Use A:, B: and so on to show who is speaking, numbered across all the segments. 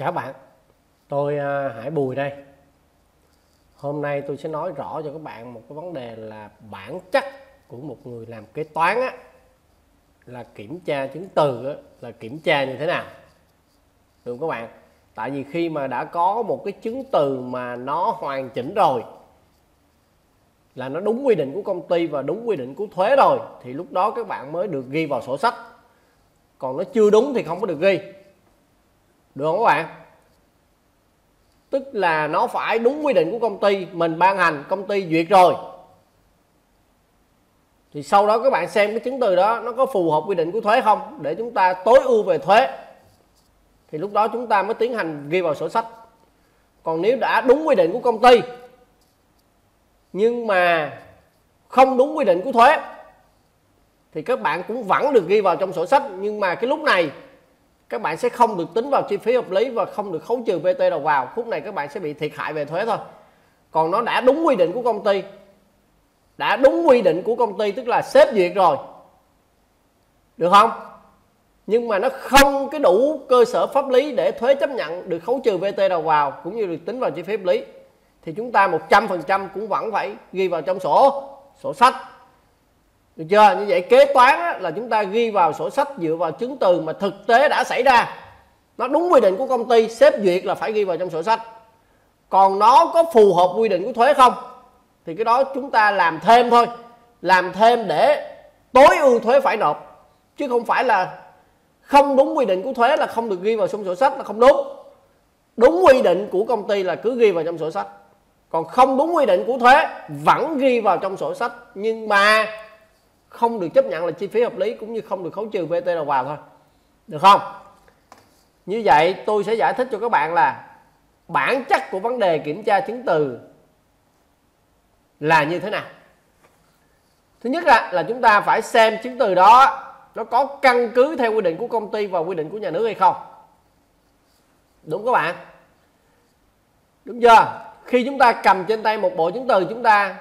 A: Chào các bạn, tôi ờ, Hải Bùi đây. Hôm nay tôi sẽ nói rõ cho các bạn một cái vấn đề là bản chất của một người làm kế toán á, là kiểm tra chứng từ á, là kiểm tra như thế nào. Được không các bạn? Tại vì khi mà đã có một cái chứng từ mà nó hoàn chỉnh rồi là nó đúng quy định của công ty và đúng quy định của thuế rồi thì lúc đó các bạn mới được ghi vào sổ sách. Còn nó chưa đúng thì không có được ghi được không các bạn? Tức là nó phải đúng quy định của công ty, mình ban hành, công ty duyệt rồi. Thì sau đó các bạn xem cái chứng từ đó, nó có phù hợp quy định của thuế không? Để chúng ta tối ưu về thuế. Thì lúc đó chúng ta mới tiến hành ghi vào sổ sách. Còn nếu đã đúng quy định của công ty, nhưng mà không đúng quy định của thuế, thì các bạn cũng vẫn được ghi vào trong sổ sách. Nhưng mà cái lúc này các bạn sẽ không được tính vào chi phí hợp lý và không được khấu trừ VT đầu vào. Phút này các bạn sẽ bị thiệt hại về thuế thôi. Còn nó đã đúng quy định của công ty. Đã đúng quy định của công ty, tức là xếp duyệt rồi. Được không? Nhưng mà nó không cái đủ cơ sở pháp lý để thuế chấp nhận được khấu trừ VT đầu vào cũng như được tính vào chi phí hợp lý. Thì chúng ta 100% cũng vẫn phải ghi vào trong sổ sổ sách được chưa? Như vậy kế toán á, là chúng ta ghi vào sổ sách dựa vào chứng từ mà thực tế đã xảy ra. Nó đúng quy định của công ty xếp duyệt là phải ghi vào trong sổ sách. Còn nó có phù hợp quy định của thuế không? Thì cái đó chúng ta làm thêm thôi. Làm thêm để tối ưu thuế phải nộp. Chứ không phải là không đúng quy định của thuế là không được ghi vào trong sổ sách là không đúng. Đúng quy định của công ty là cứ ghi vào trong sổ sách. Còn không đúng quy định của thuế vẫn ghi vào trong sổ sách. Nhưng mà không được chấp nhận là chi phí hợp lý cũng như không được khấu trừ VAT đầu vào thôi. Được không? Như vậy tôi sẽ giải thích cho các bạn là bản chất của vấn đề kiểm tra chứng từ là như thế nào. Thứ nhất là, là chúng ta phải xem chứng từ đó nó có căn cứ theo quy định của công ty và quy định của nhà nước hay không. Đúng các bạn? Đúng chưa? Khi chúng ta cầm trên tay một bộ chứng từ chúng ta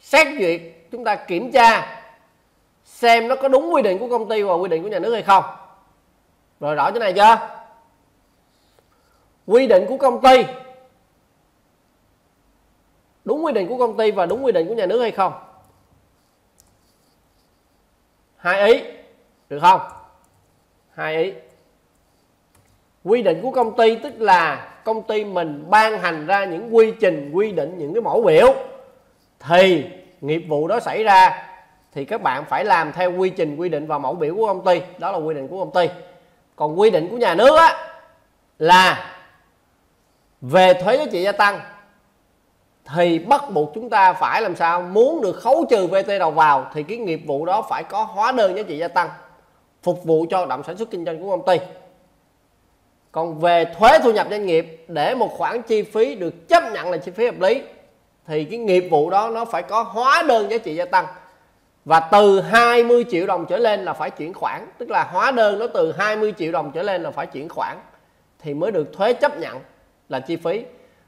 A: xét duyệt chúng ta kiểm tra xem nó có đúng quy định của công ty và quy định của nhà nước hay không. Rồi rõ chỗ này chưa? Quy định của công ty. Đúng quy định của công ty và đúng quy định của nhà nước hay không? Hai ý. Được không? Hai ý. Quy định của công ty tức là công ty mình ban hành ra những quy trình, quy định những cái mẫu biểu. Thì nghiệp vụ đó xảy ra thì các bạn phải làm theo quy trình quy định và mẫu biểu của công ty. Đó là quy định của công ty. Còn quy định của nhà nước á, là về thuế giá trị gia tăng, thì bắt buộc chúng ta phải làm sao? Muốn được khấu trừ vt đầu vào, thì cái nghiệp vụ đó phải có hóa đơn giá trị gia tăng phục vụ cho hoạt động sản xuất kinh doanh của công ty. Còn về thuế thu nhập doanh nghiệp, để một khoản chi phí được chấp nhận là chi phí hợp lý, thì cái nghiệp vụ đó nó phải có hóa đơn giá trị gia tăng và từ 20 triệu đồng trở lên là phải chuyển khoản. Tức là hóa đơn nó từ 20 triệu đồng trở lên là phải chuyển khoản. Thì mới được thuế chấp nhận là chi phí.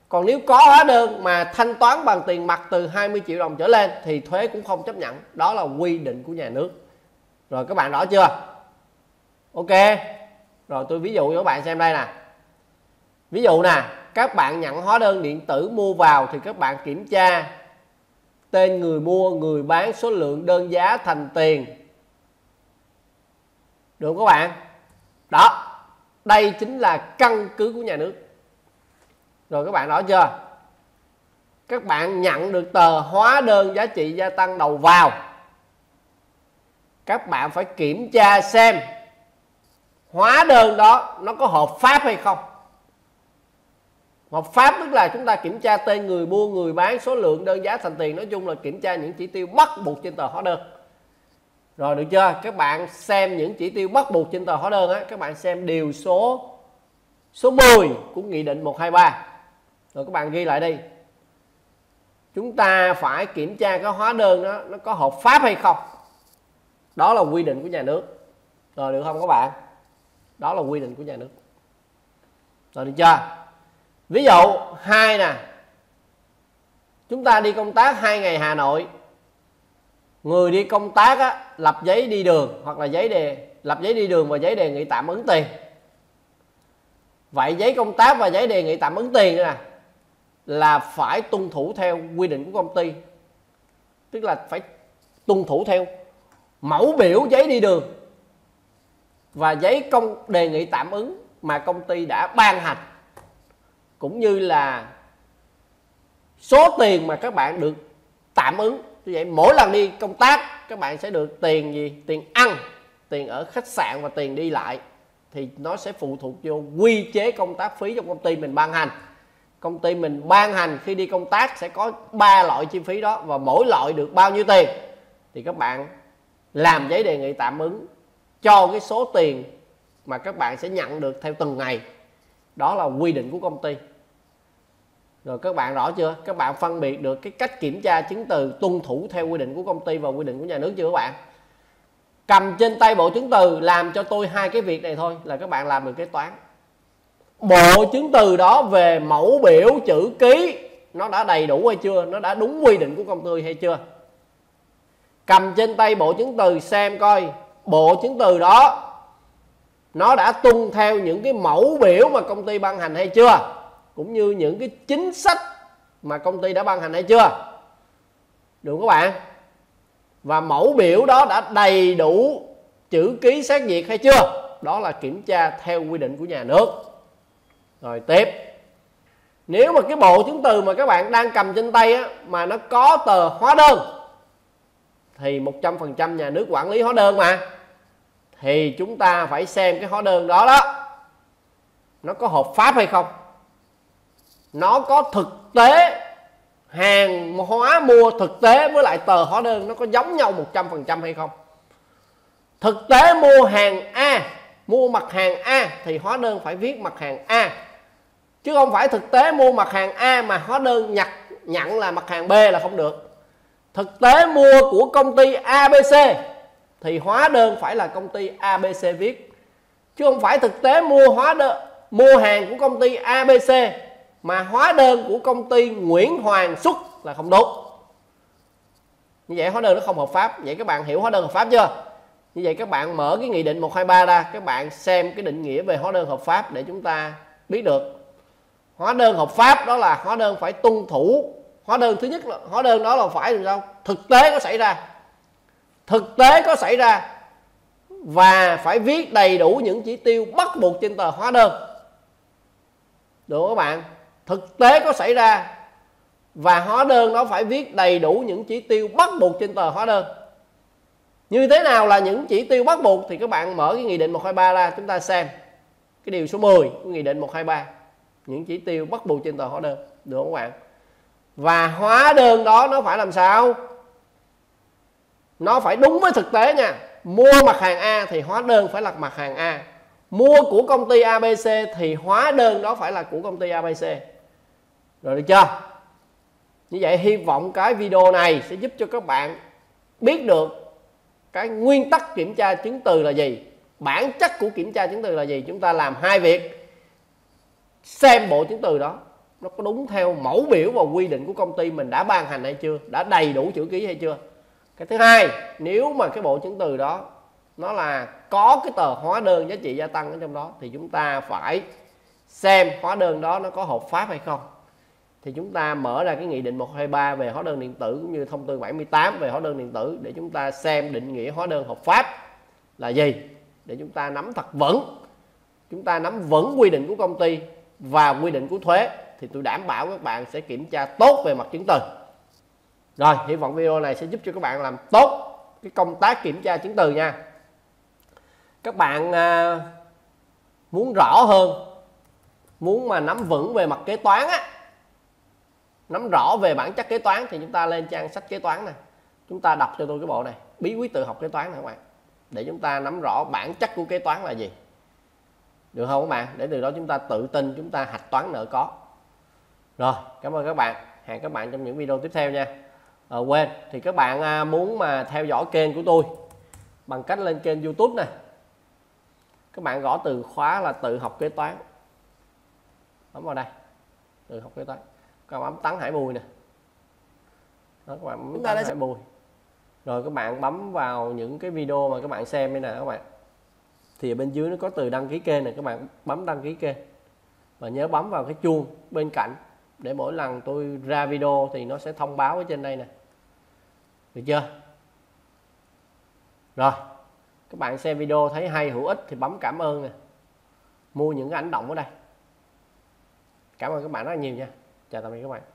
A: Còn nếu có hóa đơn mà thanh toán bằng tiền mặt từ 20 triệu đồng trở lên thì thuế cũng không chấp nhận. Đó là quy định của nhà nước. Rồi các bạn rõ chưa? Ok. Rồi tôi ví dụ cho các bạn xem đây nè. Ví dụ nè, các bạn nhận hóa đơn điện tử mua vào thì các bạn kiểm tra tên người mua, người bán số lượng đơn giá thành tiền. Được không các bạn? Đó, đây chính là căn cứ của nhà nước. Rồi các bạn rõ chưa? Các bạn nhận được tờ hóa đơn giá trị gia tăng đầu vào. Các bạn phải kiểm tra xem hóa đơn đó nó có hợp pháp hay không hợp pháp tức là chúng ta kiểm tra tên người mua, người bán, số lượng, đơn giá, thành tiền. Nói chung là kiểm tra những chỉ tiêu bắt buộc trên tờ hóa đơn. Rồi được chưa? Các bạn xem những chỉ tiêu bắt buộc trên tờ hóa đơn á, các bạn xem điều số số 10 của nghị định 123 rồi các bạn ghi lại đi. Chúng ta phải kiểm tra cái hóa đơn đó, nó có hợp pháp hay không? Đó là quy định của nhà nước. Rồi được không các bạn? Đó là quy định của nhà nước. Rồi được chưa? Ví dụ hai nè. Chúng ta đi công tác hai ngày Hà Nội. Người đi công tác á, lập giấy đi đường hoặc là giấy đề lập giấy đi đường và giấy đề nghị tạm ứng tiền. Vậy giấy công tác và giấy đề nghị tạm ứng tiền nè là phải tuân thủ theo quy định của công ty. Tức là phải tuân thủ theo mẫu biểu giấy đi đường và giấy công đề nghị tạm ứng mà công ty đã ban hành cũng như là số tiền mà các bạn được tạm ứng. Như vậy, mỗi lần đi công tác, các bạn sẽ được tiền gì? Tiền ăn, tiền ở khách sạn và tiền đi lại. Thì nó sẽ phụ thuộc vô quy chế công tác phí trong công ty mình ban hành. Công ty mình ban hành khi đi công tác sẽ có ba loại chi phí đó và mỗi loại được bao nhiêu tiền. Thì các bạn làm giấy đề nghị tạm ứng cho cái số tiền mà các bạn sẽ nhận được theo từng ngày đó là quy định của công ty. Rồi các bạn rõ chưa? Các bạn phân biệt được cái cách kiểm tra chứng từ tuân thủ theo quy định của công ty và quy định của nhà nước chưa các bạn? Cầm trên tay bộ chứng từ làm cho tôi hai cái việc này thôi là các bạn làm được kế toán. Bộ chứng từ đó về mẫu biểu chữ ký, nó đã đầy đủ hay chưa? Nó đã đúng quy định của công ty hay chưa? Cầm trên tay bộ chứng từ xem coi. Bộ chứng từ đó nó đã tuân theo những cái mẫu biểu mà công ty ban hành hay chưa? Cũng như những cái chính sách mà công ty đã ban hành hay chưa? Được các bạn? Và mẫu biểu đó đã đầy đủ chữ ký xác duyệt hay chưa? Đó là kiểm tra theo quy định của nhà nước. Rồi tiếp. Nếu mà cái bộ chứng từ mà các bạn đang cầm trên tay á, mà nó có tờ hóa đơn thì 100% nhà nước quản lý hóa đơn mà thì chúng ta phải xem cái hóa đơn đó đó. Nó có hợp pháp hay không? Nó có thực tế. Hàng hóa mua thực tế với lại tờ hóa đơn nó có giống nhau 100% hay không? Thực tế mua hàng A, mua mặt hàng A thì hóa đơn phải viết mặt hàng A. Chứ không phải thực tế mua mặt hàng A mà hóa đơn nhặt nhận là mặt hàng B là không được. Thực tế mua của công ty ABC thì hóa đơn phải là công ty ABC viết. Chứ không phải thực tế mua hóa đơn mua hàng của công ty ABC mà hóa đơn của công ty Nguyễn Hoàng xuất là không đúng. Như vậy hóa đơn nó không hợp pháp. Vậy các bạn hiểu hóa đơn hợp pháp chưa? Như vậy các bạn mở cái nghị định 123 ra, các bạn xem cái định nghĩa về hóa đơn hợp pháp để chúng ta biết được. Hóa đơn hợp pháp đó là hóa đơn phải tuân thủ. Hóa đơn thứ nhất là, hóa đơn đó là phải làm sao? Thực tế có xảy ra thực tế có xảy ra. Và phải viết đầy đủ những chỉ tiêu bắt buộc trên tờ hóa đơn. Được không các bạn? Thực tế có xảy ra. Và hóa đơn nó phải viết đầy đủ những chỉ tiêu bắt buộc trên tờ hóa đơn. Như thế nào là những chỉ tiêu bắt buộc thì các bạn mở cái nghị định 123 ra chúng ta xem. Cái điều số 10 của nghị định 123 những chỉ tiêu bắt buộc trên tờ hóa đơn. Được không các bạn? Và hóa đơn đó nó phải làm sao? Nó phải đúng với thực tế nha. Mua mặt hàng A thì hóa đơn phải là mặt hàng A. Mua của công ty ABC thì hóa đơn đó phải là của công ty ABC rồi được chưa? Như vậy hy vọng cái video này sẽ giúp cho các bạn biết được cái nguyên tắc kiểm tra chứng từ là gì, bản chất của kiểm tra chứng từ là gì. Chúng ta làm hai việc. Xem bộ chứng từ đó, nó có đúng theo mẫu biểu và quy định của công ty mình đã ban hành hay chưa, đã đầy đủ chữ ký hay chưa cái thứ hai, nếu mà cái bộ chứng từ đó nó là có cái tờ hóa đơn giá trị gia tăng ở trong đó, thì chúng ta phải xem hóa đơn đó nó có hợp pháp hay không. Thì chúng ta mở ra cái nghị định 123 về hóa đơn điện tử cũng như thông tư 78 về hóa đơn điện tử để chúng ta xem định nghĩa hóa đơn hợp pháp là gì, để chúng ta nắm thật vững. Chúng ta nắm vững quy định của công ty và quy định của thuế thì tôi đảm bảo các bạn sẽ kiểm tra tốt về mặt chứng từ rồi hy vọng video này sẽ giúp cho các bạn làm tốt cái công tác kiểm tra chứng từ nha. Các bạn à, muốn rõ hơn muốn mà nắm vững về mặt kế toán á nắm rõ về bản chất kế toán thì chúng ta lên trang sách kế toán này. Chúng ta đọc cho tôi cái bộ này bí quyết tự học kế toán này các bạn. Để chúng ta nắm rõ bản chất của kế toán là gì. Được không các bạn? Để từ đó chúng ta tự tin chúng ta hạch toán nợ có. Rồi cảm ơn các bạn. Hẹn các bạn trong những video tiếp theo nha à, quên. Thì các bạn à, muốn mà theo dõi kênh của tôi bằng cách lên kênh youtube này. Các bạn gõ từ khóa là tự học kế toán. Bấm vào đây. Tự học kế toán. Các bạn bấm tấn hải bùi nè. Đó các bạn bấm tấn hải bùi. Rồi các bạn bấm vào những cái video mà các bạn xem đây nè các bạn. Thì ở bên dưới nó có từ đăng ký kênh này các bạn bấm đăng ký kênh. Và nhớ bấm vào cái chuông bên cạnh để mỗi lần tôi ra video thì nó sẽ thông báo ở trên đây nè. Được chưa? Rồi, các bạn xem video thấy hay hữu ích thì bấm cảm ơn nè. Mua những cái ảnh động ở đây. Cảm ơn các bạn rất là nhiều nha. Chào tạm biệt các bạn.